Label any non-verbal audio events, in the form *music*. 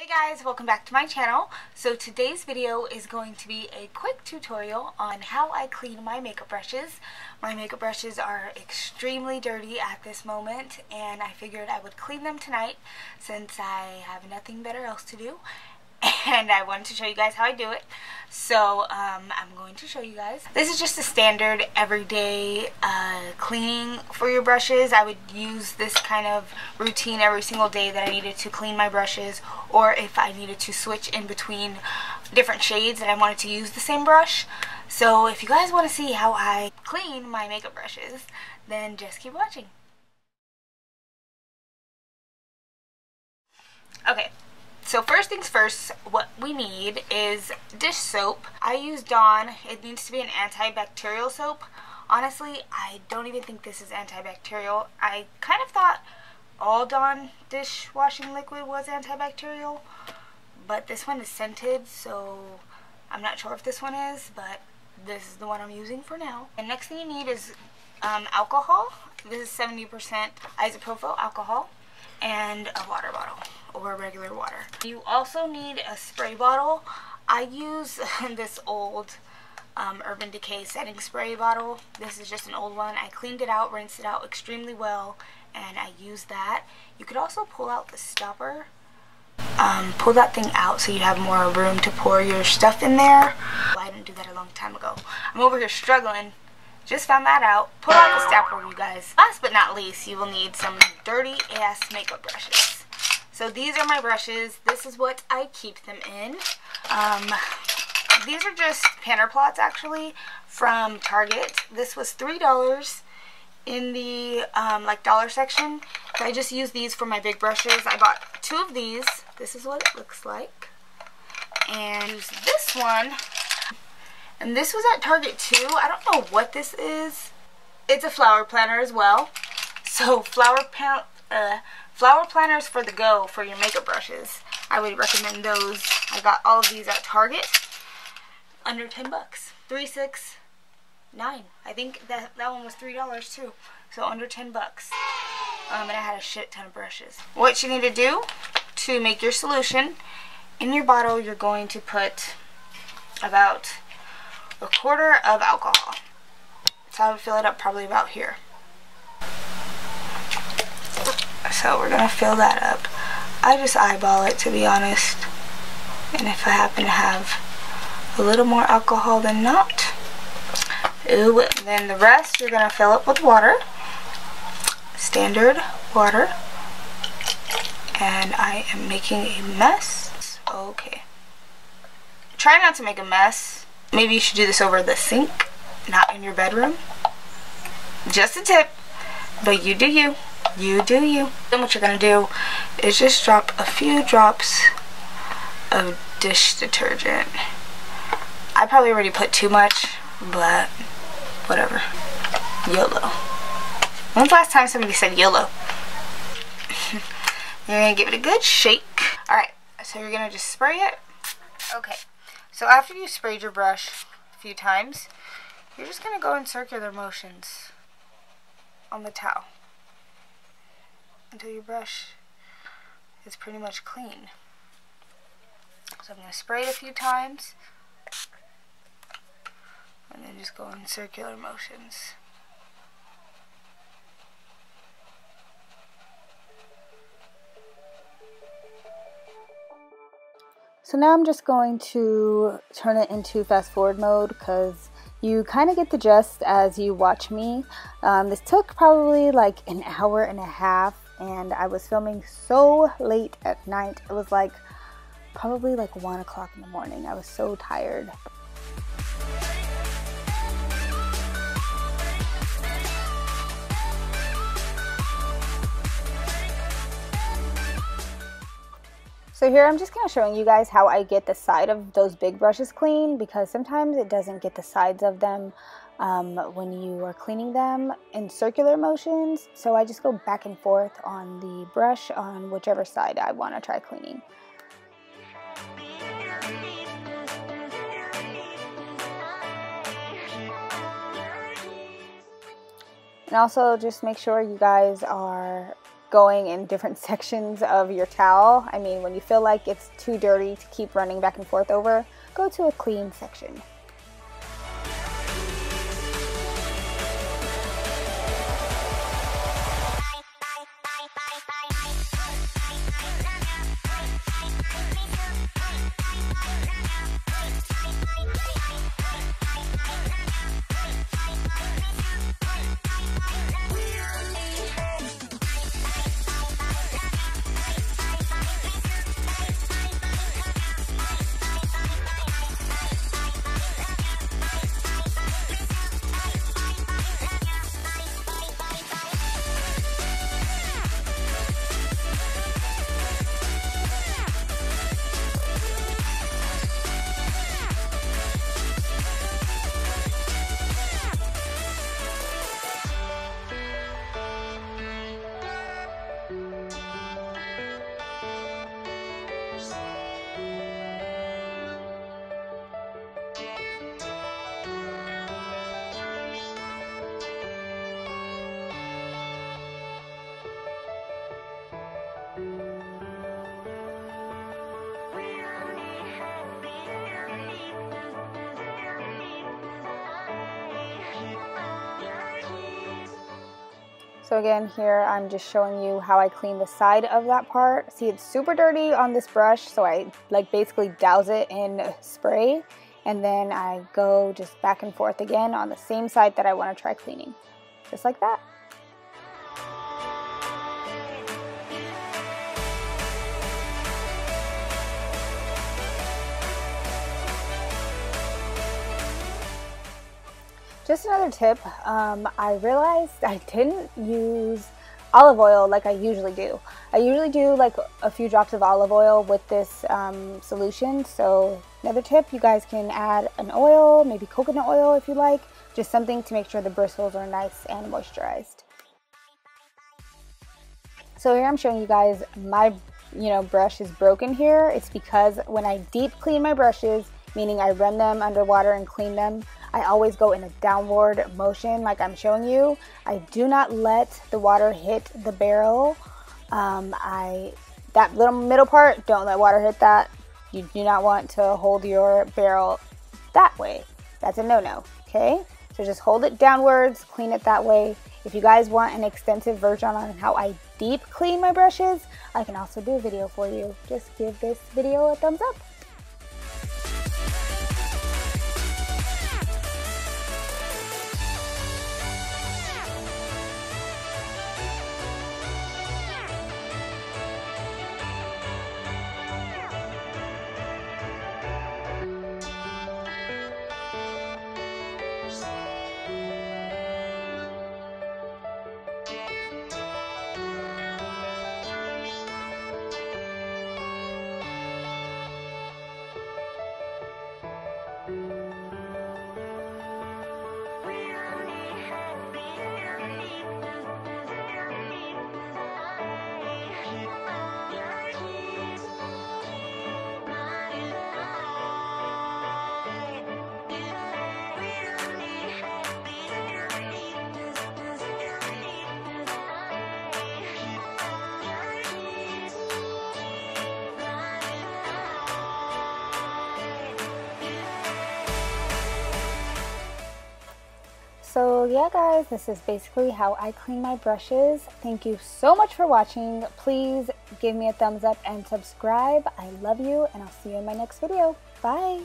Hey guys, welcome back to my channel. So today's video is going to be a quick tutorial on how I clean my makeup brushes. My makeup brushes are extremely dirty at this moment and I figured I would clean them tonight since I have nothing better else to do *laughs* and I wanted to show you guys how I do it. So um, I'm going to show you guys. This is just a standard everyday uh, cleaning for your brushes. I would use this kind of routine every single day that I needed to clean my brushes or if I needed to switch in between different shades and I wanted to use the same brush. So if you guys want to see how I clean my makeup brushes, then just keep watching. Okay, so first things first, what we need is dish soap. I use Dawn. It needs to be an antibacterial soap. Honestly, I don't even think this is antibacterial. I kind of thought all Dawn dishwashing liquid was antibacterial, but this one is scented, so I'm not sure if this one is, but this is the one I'm using for now. The next thing you need is um, alcohol. This is 70% isopropyl alcohol and a water bottle or regular water. You also need a spray bottle. I use *laughs* this old um, Urban Decay setting spray bottle. This is just an old one. I cleaned it out, rinsed it out extremely well, and I used that. You could also pull out the stopper. Um, pull that thing out so you have more room to pour your stuff in there. Well, I didn't do that a long time ago. I'm over here struggling just found that out. Pull out the stopper, you guys. Last but not least, you will need some dirty ass makeup brushes. So these are my brushes. This is what I keep them in. Um, these are just Painter Plots, actually, from Target. This was $3 in the um, like dollar section. So I just use these for my big brushes. I bought two of these. This is what it looks like. And this one and this was at Target too. I don't know what this is. It's a flower planner as well. So flower, uh, flower planners for the go for your makeup brushes. I would recommend those. I got all of these at Target. Under 10 bucks. Three, six, nine. I think that, that one was $3 too. So under 10 bucks. Um, and I had a shit ton of brushes. What you need to do to make your solution, in your bottle you're going to put about a quarter of alcohol. So I would fill it up probably about here. So we're to fill that up. I just eyeball it to be honest. And if I happen to have a little more alcohol than not, ooh, then the rest you're to fill up with water. Standard water. And I am making a mess. Okay. Try not to make a mess Maybe you should do this over the sink, not in your bedroom. Just a tip, but you do you. You do you. Then what you're going to do is just drop a few drops of dish detergent. I probably already put too much, but whatever. YOLO. When's the last time somebody said YOLO? *laughs* you're going to give it a good shake. Alright, so you're going to just spray it. Okay. So after you sprayed your brush a few times, you're just going to go in circular motions on the towel until your brush is pretty much clean. So I'm going to spray it a few times and then just go in circular motions. So now I'm just going to turn it into fast forward mode because you kind of get the gist as you watch me. Um, this took probably like an hour and a half and I was filming so late at night. It was like probably like 1 o'clock in the morning. I was so tired. So here I'm just kind of showing you guys how I get the side of those big brushes clean because sometimes it doesn't get the sides of them um, when you are cleaning them in circular motions. So I just go back and forth on the brush on whichever side I want to try cleaning. And also just make sure you guys are going in different *laughs* sections of your towel. I mean, when you feel like it's too dirty to keep running back and forth over, go to a clean section. So again, here I'm just showing you how I clean the side of that part. See, it's super dirty on this brush, so I like basically douse it in spray, and then I go just back and forth again on the same side that I want to try cleaning. Just like that. Just another tip, um, I realized I didn't use olive oil like I usually do. I usually do like a few drops of olive oil with this um, solution. So another tip, you guys can add an oil, maybe coconut oil if you like, just something to make sure the bristles are nice and moisturized. So here I'm showing you guys my you know brush is broken here. It's because when I deep clean my brushes, meaning I run them underwater and clean them, I always go in a downward motion like I'm showing you. I do not let the water hit the barrel. Um, I That little middle part, don't let water hit that. You do not want to hold your barrel that way. That's a no-no, okay? So just hold it downwards, clean it that way. If you guys want an extensive version on how I deep clean my brushes, I can also do a video for you. Just give this video a thumbs up. So yeah guys, this is basically how I clean my brushes. Thank you so much for watching. Please give me a thumbs up and subscribe. I love you and I'll see you in my next video. Bye!